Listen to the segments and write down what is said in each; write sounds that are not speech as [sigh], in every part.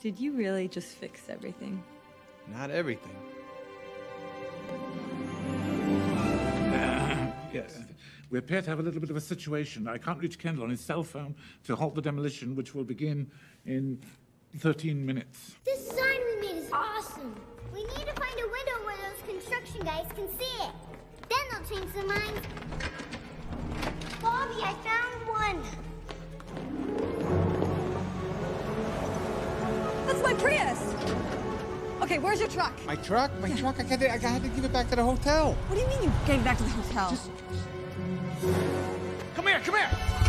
Did you really just fix everything? Not everything. [laughs] Yes. We appear to have a little bit of a situation. I can't reach Kendall on his cell phone to halt the demolition, which will begin in 13 minutes. This sign we made is awesome. We need to find a window where those construction guys can see it. Then they'll change their minds. Bobbi, I found one. Prius! Okay, where's your truck? My truck? My truck? I had, to, I had to give it back to the hotel. What do you mean you gave it back to the hotel? Just- Come here, come here!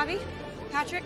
Bobbi? Patrick?